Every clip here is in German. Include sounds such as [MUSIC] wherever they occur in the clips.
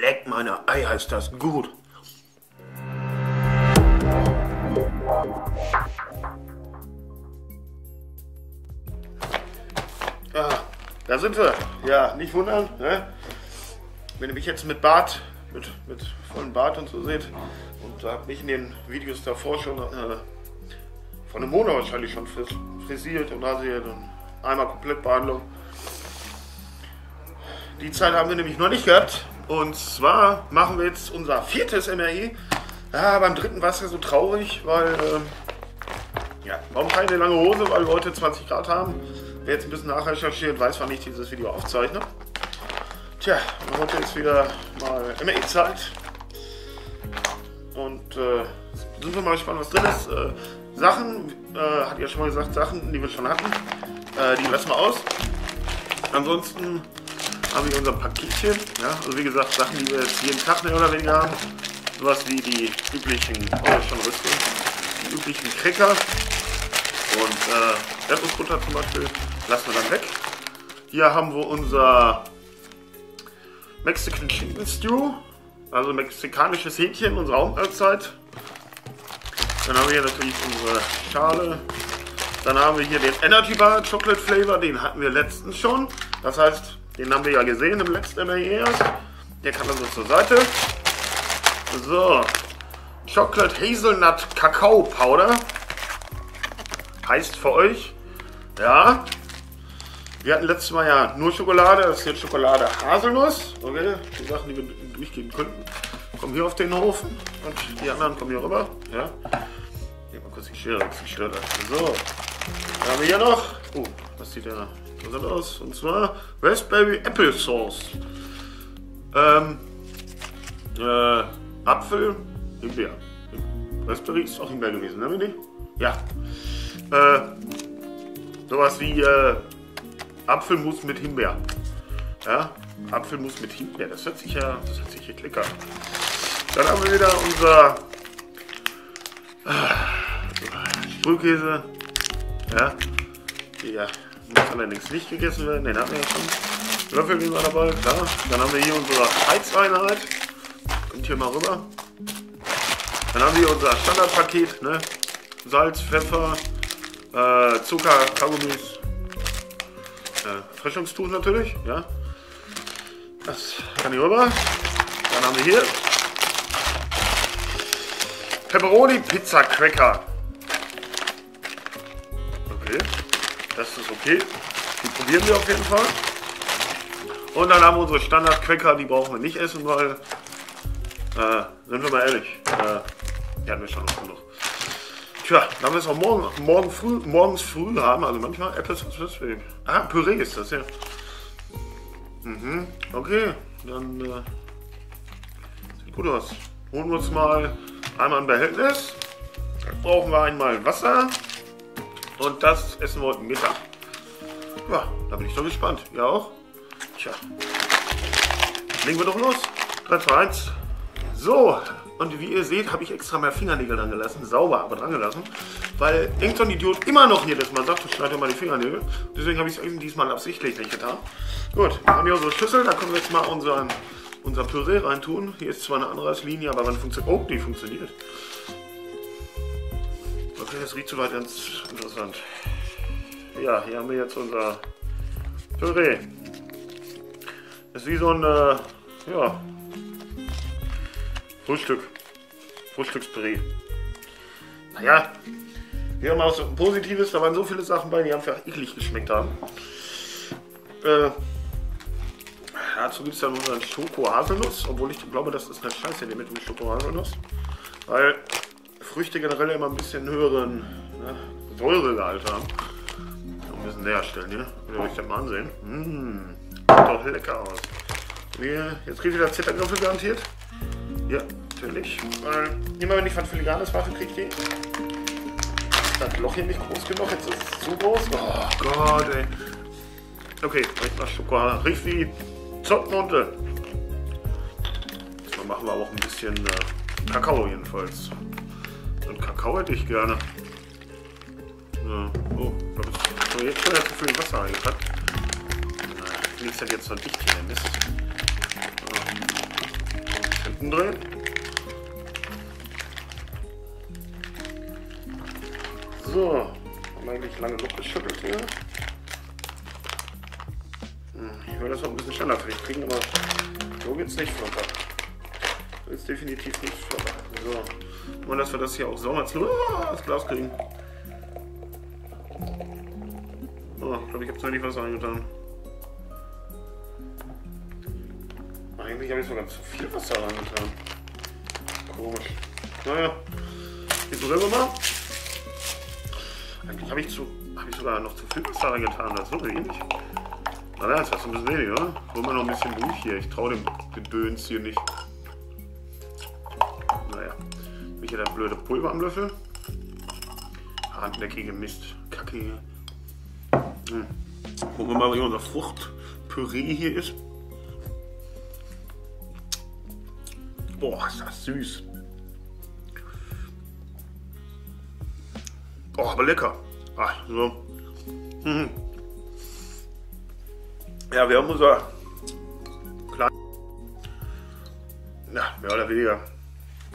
Leck meine Eier, ist das gut. Ah, da sind wir. Ja, nicht wundern. Ne? Wenn ihr mich jetzt mit Bart, mit, mit vollem Bart und so seht, und da habt mich in den Videos davor schon äh, von einem Monat wahrscheinlich schon fris frisiert und rasiert und einmal komplett Behandlung. Die Zeit haben wir nämlich noch nicht gehabt. Und zwar machen wir jetzt unser viertes MRI. Ja, beim dritten war es ja so traurig, weil, ähm, ja, warum keine lange Hose? Weil wir heute 20 Grad haben. Wer jetzt ein bisschen nachrecherchiert, weiß, wann ich dieses Video aufzeichne. Tja, heute ist wieder mal MRI-Zeit. Und äh, sind wir mal gespannt, was drin ist. Äh, Sachen, äh, hat ja schon mal gesagt, Sachen, die wir schon hatten, äh, die lassen wir aus. Ansonsten haben wir unser Paketchen. Ja? Also wie gesagt, Sachen, die wir jetzt jeden Tag mehr oder weniger haben. Sowas wie die üblichen, oh, schon Rüstung, die üblichen Cracker und äh, Erdnussbutter zum Beispiel lassen wir dann weg. Hier haben wir unser Mexican Chicken Stew, also mexikanisches Hähnchen, unsere Hauptmahlzeit. Dann haben wir hier natürlich unsere Schale. Dann haben wir hier den Energy Bar Chocolate Flavor, den hatten wir letztens schon. Das heißt, den haben wir ja gesehen im letzten erst. Der kann also zur Seite. So. Chocolate Hazelnut Kakao Powder. Heißt für euch, ja. Wir hatten letztes Mal ja nur Schokolade. Das ist jetzt Schokolade Haselnuss. Okay. Die Sachen, die wir durchgehen könnten, kommen hier auf den Hof. Und die anderen kommen hier rüber. Ja. Hier mal kurz die Schere, die Schere. So. Dann haben wir hier noch. Oh, was sieht der interessant aus. Und zwar Raspberry Apple Sauce. Ähm, äh, Apfel, Himbeer. Raspberry ist auch Himbeer gewesen, ne, Winnie? Ja. Äh, sowas wie äh, Apfelmus mit Himbeer. Ja, Apfelmus mit Himbeer. Das hört sich ja, das hört sich hier klicker. Dann haben wir wieder unser äh, Sprühkäse. Ja, ja, muss allerdings nicht gegessen werden, den hatten wir ja schon. Löffel wir dabei, klar. Dann haben wir hier unsere Heizeinheit. Kommt hier mal rüber. Dann haben wir unser Standardpaket, ne? Salz, Pfeffer, äh, Zucker, Kaugummis, äh, Frischungstuch natürlich, ja. Das kann hier rüber. Dann haben wir hier Pepperoni Pizza Cracker. Okay. Die probieren wir auf jeden Fall. Und dann haben wir unsere Standard-Cracker, die brauchen wir nicht essen, weil, äh, sind wir mal ehrlich, äh, die hatten wir schon noch genug. Tja, dann wir es morgen, morgen früh, morgens früh haben, also manchmal und Swiss Ah, Püree ist das, ja. Mhm, okay, dann äh, sieht gut aus. Holen wir uns mal einmal ein Behältnis. Dann brauchen wir einmal Wasser. Und das essen wir heute Mittag. Ja, da bin ich doch gespannt. Ihr auch? Tja. Legen wir doch los. 3, 2, 1. So, und wie ihr seht, habe ich extra mehr Fingernägel dran gelassen. Sauber, aber dran gelassen. Weil irgendein Idiot immer noch jedes Mal sagt, schneid dir mal die Fingernägel. Deswegen habe ich es diesmal absichtlich nicht getan. Gut, wir haben hier unsere Schüssel. Da können wir jetzt mal unseren, unser Püree reintun. Hier ist zwar eine andere als Linie, aber wann funktioniert. Oh, die funktioniert. Okay, das riecht soweit ganz interessant. Ja, hier haben wir jetzt unser Püree. Ist wie so ein, äh, ja, Frühstück. Frühstückspüree. Naja, wir haben auch so ein Positives, da waren so viele Sachen bei, die einfach eklig geschmeckt haben. Äh, dazu gibt es dann unseren Schoko-Haselnuss, obwohl ich glaube, das ist eine Scheiße mit dem Schoko-Haselnuss. Weil Früchte generell immer ein bisschen höheren ne, Säuregehalt haben. Ein bisschen näher stellen hier. Ihr euch das mal ansehen. Mmh, sieht doch lecker aus. Wir, jetzt kriegt ihr das Zittergriffel garantiert. Ja, natürlich. Weil immer wenn ich was Filigranes mache, kriege ich die. Das Loch hier nicht groß genug, jetzt ist es zu groß. Oh Gott, ey. Okay, riecht nach Schokolade. Riecht wie Zottnunte. Dann machen wir auch ein bisschen äh, Kakao jedenfalls. Und Kakao hätte ich gerne. Ja. Oh, da ist jetzt schon zu viel Wasser eingepackt. Wie ist das jetzt so dicht hier, Mist? So. Hinten drehen. So, haben eigentlich lange genug geschüttelt hier. Hm, Ich will das noch ein bisschen schneller dich kriegen, aber so geht's nicht flotter. So geht's definitiv nicht flotter. So, und dass wir das hier auch sauber zu ah, das Glas kriegen. Oh, ich glaube, ich habe zu wenig Wasser reingetan. Eigentlich habe ich sogar zu viel Wasser reingetan. Komisch. Naja, jetzt selber mal. Eigentlich habe ich, hab ich sogar noch zu viel Wasser reingetan. Das ist so wenig. Na ja, jetzt hast du ein bisschen weniger. Hol mal noch ein bisschen durch hier. Ich traue dem Gedöns hier nicht. Naja. Ich hier das blöde Pulver am Löffel. Hartnäckige Mist. Kacke hier. Gucken wir mal, wie unser Fruchtpüree hier ist. Boah, ist das süß. Boah, aber lecker. Ach, so. Mhm. Ja, wir haben unser kleines, ja, mehr oder weniger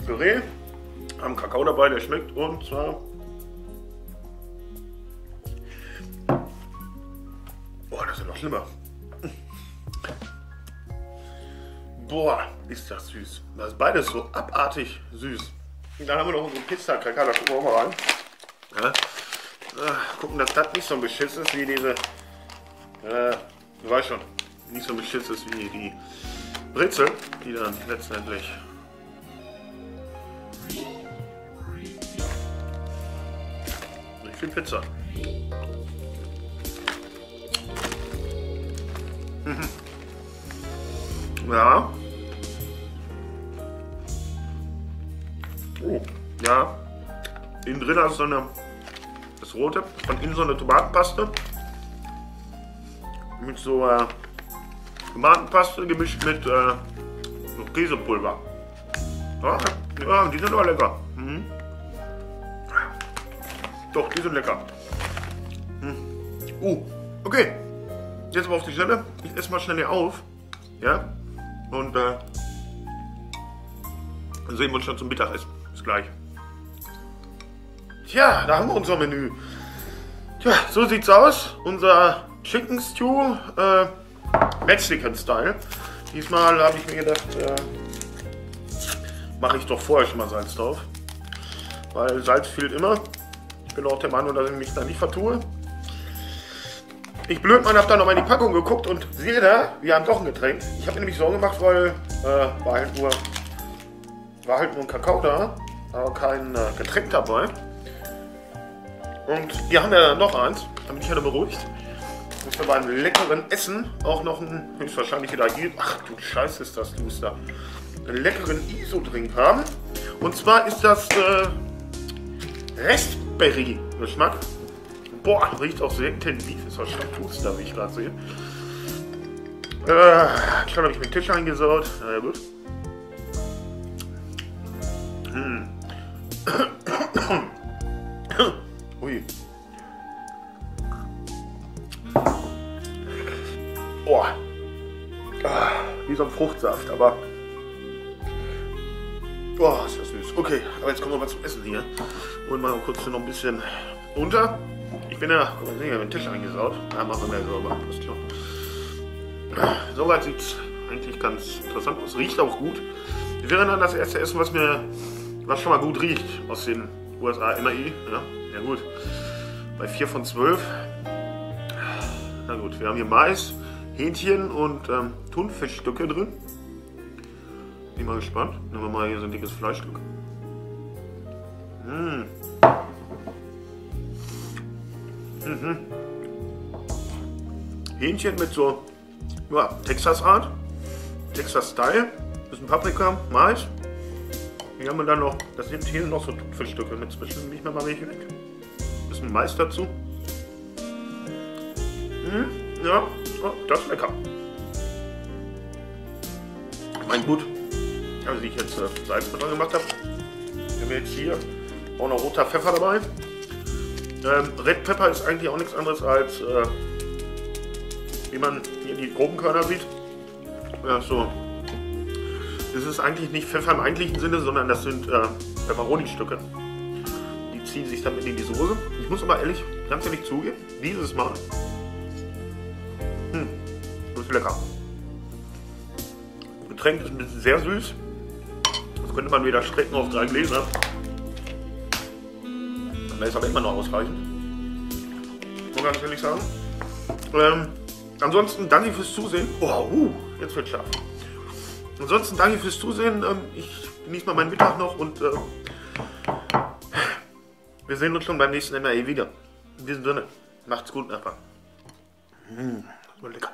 Püree, haben Kakao dabei, der schmeckt und zwar noch schlimmer. Boah, ist das süß. Das ist beides so abartig süß. Und dann haben wir noch unsere Pizza-Cracker, da gucken wir auch mal rein. Ja. Äh, gucken, dass das nicht so ein Beschiss ist wie diese. Äh, du weißt schon, nicht so ein Beschiss ist wie die Brezel, die dann letztendlich. Nicht viel Pizza. Ja. Oh, ja. Innen drin du so eine, das rote, von innen so eine Tomatenpaste. Mit so äh, Tomatenpaste gemischt mit äh, so Käsepulver. Ja, ja, die sind aber lecker. Mhm. Doch, die sind lecker. Mhm. Uh, okay. Jetzt aber auf die Schnelle. Ich esse mal schnell hier auf. Ja. Und äh, dann sehen wir uns schon zum Mittagessen. Bis gleich. Tja, da haben wir unser Menü. Tja, so sieht's aus. Unser Chicken Stew äh, Mexican-Style. Diesmal habe ich mir gedacht, äh, mache ich doch vorher schon mal Salz drauf. Weil Salz fehlt immer. Ich bin auch der Meinung, dass ich mich da nicht vertue. Ich blöd Mann, hab dann nochmal in die Packung geguckt und sehe da, wir haben doch ein Getränk. Ich habe mir nämlich Sorgen gemacht, weil äh, war, halt nur, war halt nur ein Kakao da, aber kein äh, Getränk dabei. Und wir haben ja dann noch eins, bin ich halt beruhigt. Dass wir beim leckeren Essen auch noch einen, höchstwahrscheinlich wieder hier, ach du Scheiße ist das Luster, einen leckeren ISO-Drink haben. Und zwar ist das äh, Raspberry-Geschmack. Boah, riecht auch sehr intensiv. Ist auch Schampus wie ich gerade sehe. Äh, schon habe ich mir den Tisch eingesaut. Na ja, gut. Hm. [COUGHS] Ui. Boah. Ah, wie so ein Fruchtsaft, aber. Boah, ist das süß. Okay, aber jetzt kommen wir mal zum Essen hier. Und mal kurz noch ein bisschen unter. Ich bin ja, guck mal, ich habe den Tisch eingesaut. Ja, machen wir sauber. Passt klar. Soweit sieht es eigentlich ganz interessant aus. Riecht auch gut. Das wäre dann das erste Essen, was mir, was schon mal gut riecht aus den USA. MAI, ja, ja gut. Bei 4 von 12. Na gut, wir haben hier Mais, Hähnchen und ähm, Thunfischstücke drin. Bin mal gespannt. Nehmen wir mal hier so ein dickes Fleischstück. Mmh. Mhm. Hähnchen mit so ja, Texas-Art, Texas-Style, bisschen Paprika, Mais. Hier haben wir dann noch, das sind hier noch so Thunfischstücke mit zwischen, nicht mehr mal welche weg. Bisschen Mais dazu. Mhm. Ja, oh, das ist lecker. Mein gut, also die ich jetzt äh, Salz mit dran gemacht habe. Wir haben jetzt hier auch noch roter Pfeffer dabei. Ähm, Red Pepper ist eigentlich auch nichts anderes als äh, wie man hier die groben Körner sieht. Ja, so. Das ist eigentlich nicht Pfeffer im eigentlichen Sinne, sondern das sind äh, Pepperoni-Stücke. Die ziehen sich damit in die Soße. Ich muss aber ehrlich, ganz ehrlich zugeben, dieses Mal. Hm, das ist lecker. Das Getränk ist ein bisschen sehr süß. Das könnte man wieder strecken auf drei Gläser. Da ist aber immer noch ausreichend. Muss ganz ehrlich sagen. Ähm, ansonsten danke fürs Zusehen. Oh, uh, jetzt wird scharf. Ansonsten danke fürs Zusehen. Ähm, ich genieße mal meinen Mittag noch und äh, wir sehen uns schon beim nächsten MRE wieder. In diesem Sinne, macht's gut, Nachbarn. Mmh, das war lecker.